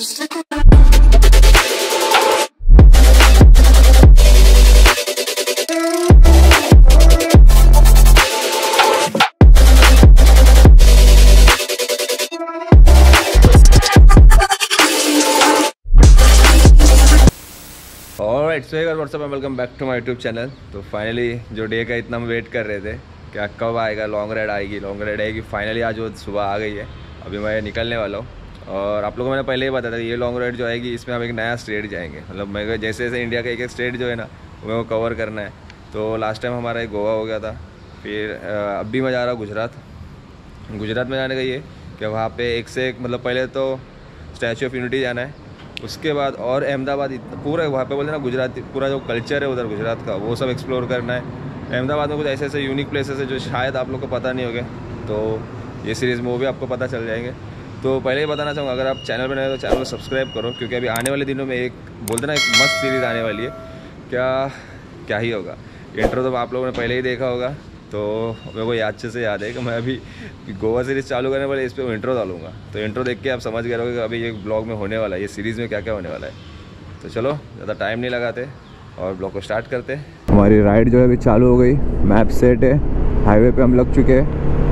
So stick around. Welcome back to my YouTube channel तो finally जो day का इतना हम वेट कर रहे थे क्या कब आएगा लॉन्ग राइड आएगी लॉन्ग राइड आएगी फाइनली आज वो सुबह आ गई है अभी मैं निकलने वाला हूँ और आप लोगों को मैंने पहले ही बताया था, ये लॉन्ग राइड जो आएगी, इसमें हम एक नया स्टेट जाएँगे। मतलब मैं जैसे जैसे इंडिया का एक एक स्टेट जो है ना, वो वो कवर करना है। तो लास्ट टाइम हमारा एक गोवा हो गया था, फिर अब भी मैं जा रहा हूँ गुजरात। गुजरात में जाने का ये, कि वहाँ पे एक से एक मतलब पहले तो स्टैचू ऑफ़ यूनिटी जाना है, उसके बाद और अहमदाबाद पूरा वहाँ पे बोलते हैं ना, गुजरात, पूरा जो कल्चर है उधर गुजरात का, वो सब एक्सप्लोर करना है। अहमदाबाद में कुछ ऐसे ऐसे यूनिक प्लेसेस है जो शायद आप लोग को पता नहीं होंगे तो ये सीरीज़ में वो भी आपको पता चल जाएँगे। तो पहले ही बताना चाहूँगा, अगर आप चैनल पर नए तो चैनल को सब्सक्राइब करो, क्योंकि अभी आने वाले दिनों में एक, बोलते ना, एक मस्त सीरीज़ आने वाली है। क्या क्या ही होगा। इंट्रो तो आप लोगों ने पहले ही देखा होगा तो मेरे को ये अच्छे से याद है कि मैं अभी गोवा सीरीज़ चालू करने वाले, इस पर इंट्रो डालूँगा। तो इंट्रो देख के आप समझ गए रहोगे कि अभी ये ब्लॉग में होने वाला है, ये सीरीज़ में क्या क्या होने वाला है। तो चलो, ज़्यादा टाइम नहीं लगाते, और ब्लॉग को स्टार्ट करते हमारी राइड जो है अभी चालू हो गई मैप सेट है हाईवे पे हम लग चुके हैं।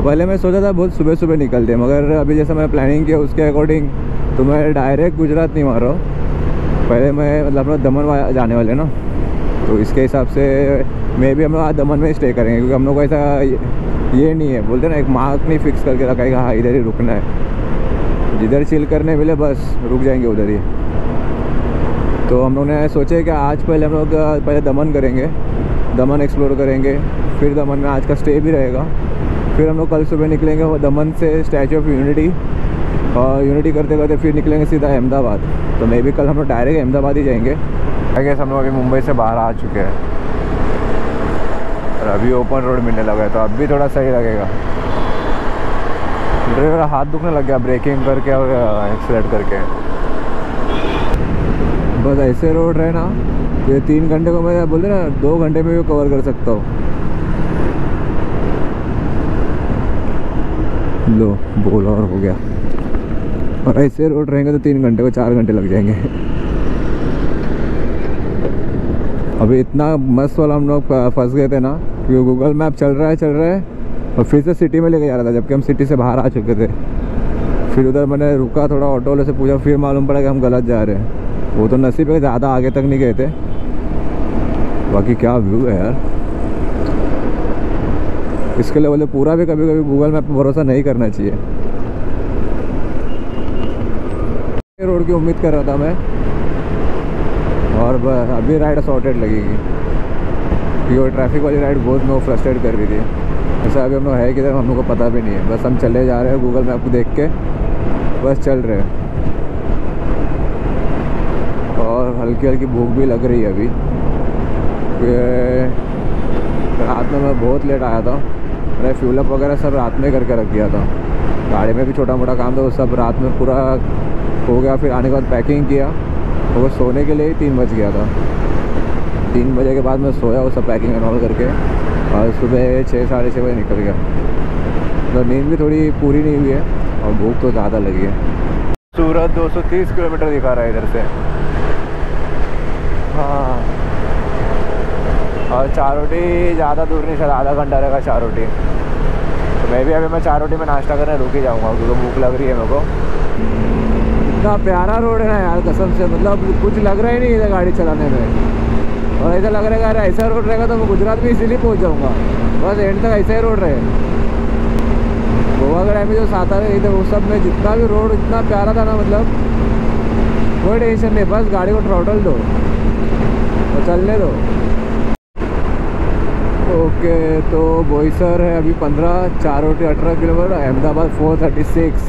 और पहले मैं सोचा था बहुत सुबह सुबह निकलते मगर अभी जैसा मैं प्लानिंग किया उसके अकॉर्डिंग तो मैं डायरेक्ट गुजरात नहीं मार रहा हूँ। पहले मैं मतलब अपना दमन जाने वाले ना। तो इसके हिसाब से मे भी हम लोग आज दमन में स्टे करेंगे, क्योंकि हम लोग को ऐसा ये नहीं है। बोलते ना, एक मार्क नहीं फिक्स करके रखा है हाँ इधर ही रुकना है। जिधर चिल करने मिले, बस रुक जाएँगे उधर ही। तो हम लोग ने सोचे कि आज पहले हम लोग, पहले दमन करेंगे, दमन एक्सप्लोर करेंगे, फिर दमन में आज का स्टे भी रहेगा। फिर हम लोग कल सुबह निकलेंगे वो दमन से स्टैचू ऑफ़ यूनिटी और यूनिटी करते करते फिर निकलेंगे सीधा अहमदाबाद। तो मे भी कल हम लोग डायरेक्ट अहमदाबाद ही जाएँगे। आई गेस हम लोग अभी मुंबई से बाहर आ चुके हैं। और अभी ओपन रोड मिलने लगा है तो अब भी थोड़ा सही लगेगा। ड्राइवर हाथ दुखने लग गया ब्रेकिंग करके और एक्सलेट करके। बस ऐसे रोड रहे ना तो ये तीन घंटे को मैं बोलते ना दो घंटे में भी कवर कर सकता हूँ। लो बोल और हो गया। और ऐसे रोड रहेंगे तो तीन घंटे को चार घंटे लग जाएँगे। अभी इतना मस्त वाला हम लोग फंस गए थे ना क्योंकि गूगल मैप चल रहा है, चल रहा है, और फिर से सिटी में लेके जा रहा था, जबकि हम सिटी से बाहर आ चुके थे। फिर उधर मैंने रुका थोड़ा ऑटो वाले से पूछा, फिर मालूम पड़ा कि हम गलत जा रहे हैं। वो तो नसीब है ज़्यादा आगे तक नहीं गए थे। बाकी क्या व्यू है यार। इसके लिए बोले, पूरा भी कभी कभी गूगल मैप पर भरोसा नहीं करना चाहिए। रोड की उम्मीद कर रहा था मैं। और अभी राइड सॉर्टेड लगेगी। क्योंकि ट्रैफ़िक वाली राइड बहुत नो फ्रस्ट्रेट कर रही थी। ऐसा अभी हम लोग है किधर, हम लोग को पता भी नहीं है। बस हम चले जा रहे हैं गूगल मैप को देख के। बस चल रहे हैं। और हल्की हल्की भूख भी लग रही है अभी। रात में मैं बहुत लेट आया था। मैंने फ्यूलअप वगैरह सब रात में करके रख दिया था। गाड़ी में भी छोटा मोटा काम था, वो सब रात में पूरा हो गया, फिर आने के बाद पैकिंग किया। तो बस सोने के लिए ही तीन बज गया था। तीन बजे के बाद मैं सोया वो सब पैकिंग ऑल करके, और सुबह छः, साढ़े छः बजे निकल गया। तो नींद भी थोड़ी पूरी नहीं हुई है, और भूख तो ज़्यादा लगी है। सूरत 230 किलोमीटर दिखा रहा है इधर से। हाँ। और चारोटी ज़्यादा दूर नहीं, शायद आधा घंटा रहेगा चारोटी तो मैं भी अभी मैं चारोटी में नाश्ता करने रुक ही जाऊँगा, क्योंकि भूख लग रही है मेरे को। इतना प्यारा रोड है यार, कसम से मतलब कुछ लग रहा ही नहीं इधर गाड़ी चलाने में। और ऐसा लग रहा है अरे ऐसा रोड रहेगा तो मैं गुजरात में इसीलिए पहुँच जाऊँगा। बस एंड तक ऐसा ही रोड रहे। गोवा के में जो सातारा इधर वो सब में जितना भी रोड, इतना प्यारा था ना मतलब कोई टेंशन नहीं, बस गाड़ी को ट्रॉटल दो और चलने दो। ओके तो बोईसर है अभी पंद्रह चारोटी अठारह kilometre Ahmedabad four thirty six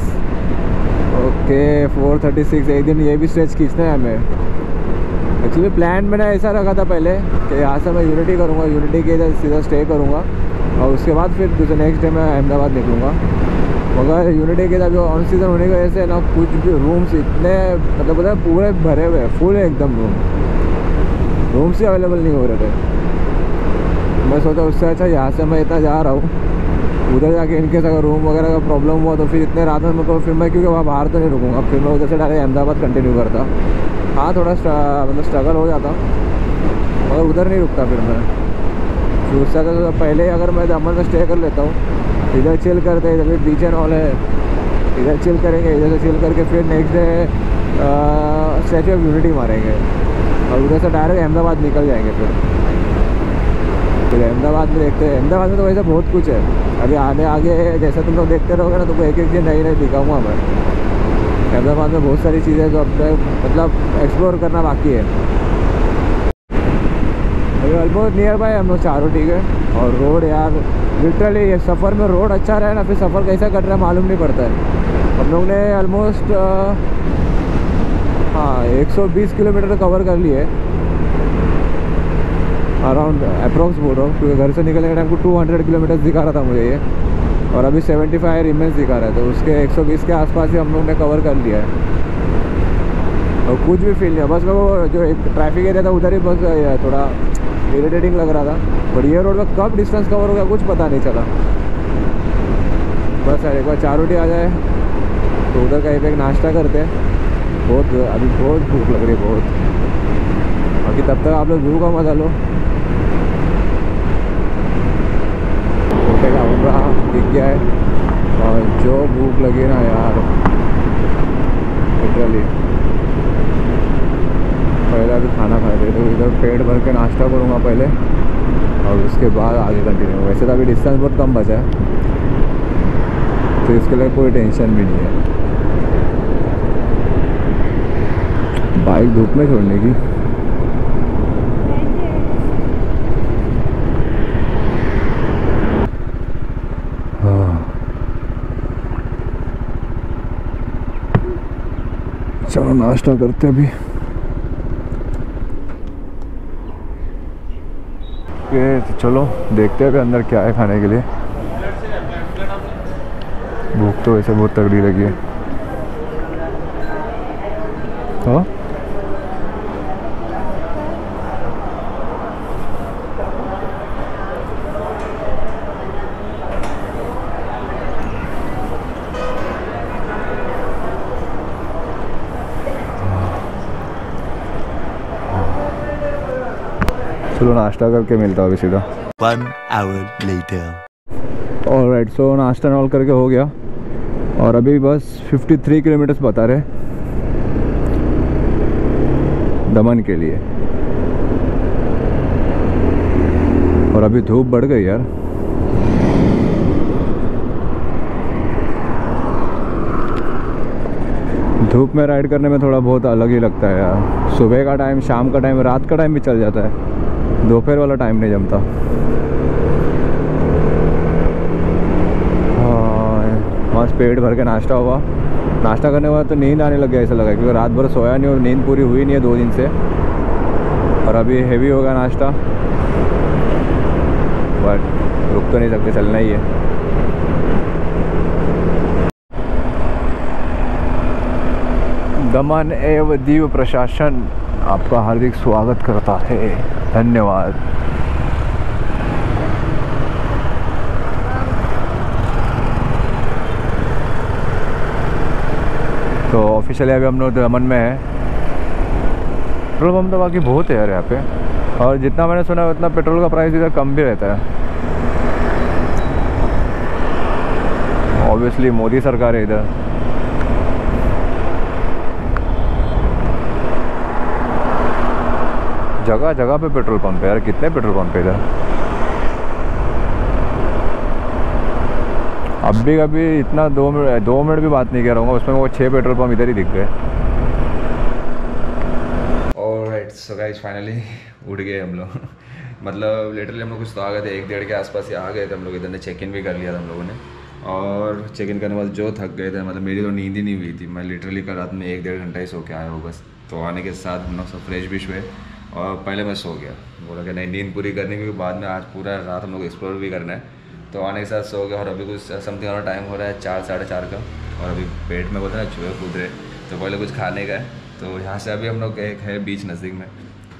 okay four thirty six एक दिन ये भी स्ट्रेच खींचना है हमें। एक्चुअली प्लान मैंने ऐसा रखा था पहले कि यहाँ से मैं यूनिटी करूँगा यूनिटी के इधर सीधा स्टे करूँगा, और उसके बाद फिर दूसरे नेक्स्ट डे मैं अहमदाबाद निकलूँगा। मगर यूनिटी के जो ऑन सीज़न होने की वजह से ना कुछ भी रूम्स इतने मतलब पता पूरे भरे हुए हैं फुल है एकदम रूम रूम्स ही अवेलेबल नहीं हो रहे थे। मैं सोचा उससे अच्छा यहाँ से मैं इतना जा रहा हूँ। उधर जाके इनकेस अगर रूम वगैरह का प्रॉब्लम हुआ तो फिर इतने रात में मेरे को फिर मैं क्योंकि वहाँ बाहर तो नहीं रुकूँगा। फिर मैं उधर से डायरेक्ट अहमदाबाद कंटिन्यू करता। हाँ थोड़ा मतलब स्ट्रगल हो जाता। मगर उधर नहीं रुकता फिर मैं। फिर उससे अगर पहले अगर मैं दमन में स्टे कर लेता हूँ, इधर चिल करते इधर भी बीच एंड ऑल है। इधर चिल करेंगे, इधर से चिल करके फिर next day statue of unity मारेंगे। और उधर से डायरेक्ट अहमदाबाद निकल जाएँगे फिर। फिर अहमदाबाद में देखते हैं। अहमदाबाद में तो वैसे बहुत कुछ है। अभी आने, आगे जैसे तुम लोग देखते रहोगे ना, तुमको एक एक दिन नई नई दिखाऊँगा मैं। अहमदाबाद में बहुत सारी चीज़ें जो तक मतलब एक्सप्लोर करना बाकी है। अभी ऑलमोस्ट नियर बाय हम लोग चारों, ठीक है? और रोड यार लिटरली ये सफ़र में रोड अच्छा रहे ना, फिर सफ़र कैसा कट रहा है मालूम नहीं पड़ता है। हम लोग ने ऑलमोस्ट हाँ 120 किलोमीटर कवर कर लिए। अराउंड अप्रॉक्स बोल रहा हूँ, क्योंकि घर से निकलने के टाइम को 200 किलोमीटर दिखा रहा था मुझे ये। और अभी 75 रिमेंस दिखा रहा है तो उसके 120 के आसपास ही हम लोग ने कवर कर लिया है। और कुछ भी फील नहीं बस को जो एक ट्रैफ़िक एरिया था, उधर ही बस थोड़ा इरीटेटिंग लग रहा था। बट ये रोड में कब डिस्टेंस कवर हो गया कुछ पता नहीं चला। बस यार, एक बार चार रोटी आ जाए तो उधर कहीं पे एक नाश्ता करते हैं। बहुत, अभी बहुत भूख लग रही है, बहुत। बाकी तब तक आप लोग व्यू का मज़ा लो। छोटे का दिख गया है। और जो भूख लगी ना यार। लिटरली पहले अभी खाना खाए थे तो इधर पेट भर के नाश्ता करूँगा पहले। और उसके बाद आगे कंटिन्यू वैसे तो अभी डिस्टेंस बहुत कम बचा है। तो इसके लिए कोई टेंशन भी नहीं है। बाइक धूप में छोड़ने की हाँ चलो नाश्ता करते अभी। तो चलो, देखते हैं अंदर क्या है खाने के लिए। भूख तो वैसे बहुत तगड़ी लगी है। हाँ? चलो नाश्ता करके मिलता अभी सीधा. और राइट सो नाश्ता नॉल करके हो गया। और अभी बस 53 किलोमीटर्स बता रहे दमन के लिए। और अभी धूप बढ़ गई यार। धूप में राइड करने में थोड़ा बहुत अलग ही लगता है यार। सुबह का टाइम शाम का टाइम रात का टाइम भी चल जाता है। दोपहर वाला टाइम नहीं जमता। मस्त पेट भर के नाश्ता हुआ। नाश्ता करने बाद तो नींद आने लग गया, ऐसा लगा क्योंकि रात भर सोया नहीं और नींद पूरी हुई नहीं है दो दिन से। और अभी हेवी होगा नाश्ता। बट रुक तो नहीं सकते, चलना ही है। दमन एवं दीव प्रशासन। आपका हार्दिक स्वागत करता है। धन्यवाद। तो ऑफिशियली अभी हम लोग दमन में है। पेट्रोल पम्प तो बाकी बहुत है यार यहाँ पे। और जितना मैंने सुना है उतना पेट्रोल का प्राइस इधर कम भी रहता है। ऑब्वियसली मोदी सरकार है इधर। जगह जगह पे पेट्रोल पंप है यार, कितने पेट्रोल पंप है इधर? अब भी कभी इतना दो मिनट दो मिनट भी बात नहीं कर रहा हूँ, उसमें वो छः पेट्रोल पंप इधर ही दिख गए। और सो गाइस फाइनली उठ गए हम लोग। मतलब लिटरली हम लोग कुछ तो आ गए थे, एक डेढ़ के आसपास ही आ गए थे हम लोग, इधर ने चेक इन भी कर लिया था हम लोगों ने। और चेक इन करने के बाद जो थक गए थे मतलब मेरी तो नींद ही नहीं हुई थी। मैं लिटरली कल रात में एक डेढ़ घंटा ही सो के आया हूँ बस। तो आने के साथ हम लोग सब फ्रेश भी हुए। और पहले मैं सो गया। बोला कि नहीं, नींद पूरी करनी, क्योंकि बाद में आज पूरा रात हम लोग एक्सप्लोर भी करना है। तो आने के साथ सो गया और अभी कुछ समथिंग और टाइम हो रहा है चार, साढ़े चार का। और अभी पेट में बोलते ना चूहे कूद रहे। तो पहले कुछ खाने का है। तो यहाँ से अभी हम लोग एक है बीच नज़दीक में।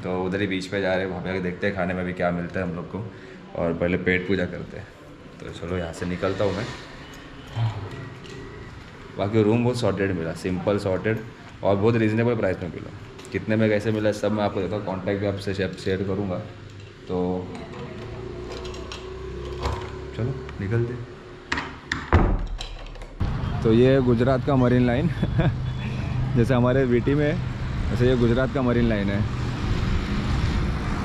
तो उधर ही बीच पे जा रहे हैं, वहाँ पे देखते हैं खाने में भी क्या मिलता है हम लोग को। और पहले पेट पूजा करते हैं। तो चलो यहाँ से निकलता हूँ मैं। बाकी रूम बहुत सॉर्टेड मिला सिंपल सॉर्टेड और बहुत रीज़नेबल प्राइस में मिला। कितने में कैसे मिला, सब मैं आपको देता हूँ। कॉन्टैक्ट भी आपसे शेयर करूँगा। तो चलो, निकलते। तो ये गुजरात का मरीन लाइन जैसे हमारे वीटी में वैसे ये गुजरात का मरीन लाइन है।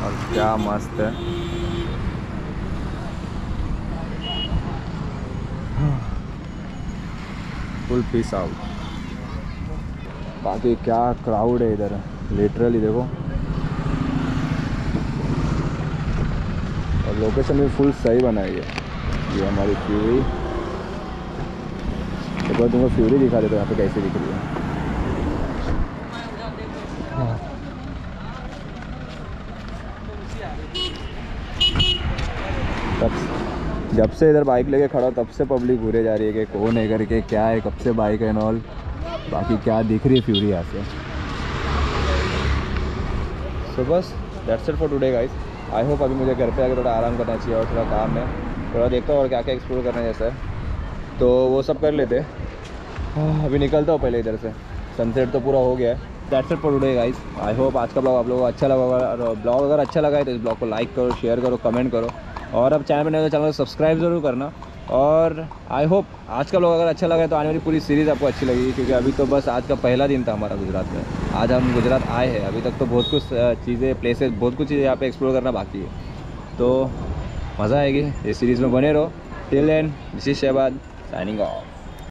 और क्या मस्त है। फुल पीस आउट बाकी क्या क्राउड है इधर। लिटरली देखो। और लोकेशन भी फुल सही बनाई है ये। हमारी फ्यूरी एक बार तुमको फ्यूरी दिखा देते यहाँ पे कैसे दिख रही है। तब जब से इधर बाइक लेके खड़ा तब से पब्लिक घूरे जा रही है कि कौन है करके, क्या है, कब से बाइक है नॉल बाकी क्या दिख रही है फ्यूरी यहाँ से? सो बस that's it for today guys I hope अभी मुझे घर पे आके थोड़ा आराम करना चाहिए और थोड़ा काम है। थोड़ा देखता हूँ और क्या क्या एक्सप्लोर करना है जैसा। है तो वो सब कर लेते। अभी निकलता हूँ पहले इधर से। सनसेट तो पूरा हो गया है। That's it for today guys I hope आज का ब्लॉग आप लोगों को अच्छा लगा होगा। और ब्लॉग अगर अच्छा लगा है तो इस ब्लॉग को लाइक करो शेयर करो कमेंट करो। और अब चैनल पर नए हो तो चैनल को सब्सक्राइब ज़रूर करना। और आई होप आज का लोग अगर अच्छा लगा तो आने वाली पूरी सीरीज़ आपको अच्छी लगेगी, क्योंकि अभी तो बस आज का पहला दिन था हमारा गुजरात में। आज हम गुजरात आए हैं, अभी तक तो बहुत कुछ चीज़ें प्लेसेस बहुत कुछ चीज़ें यहाँ पे एक्सप्लोर करना बाकी है। तो मज़ा आएगी, इस सीरीज़ में बने रहो। Till end this is Shahbad signing off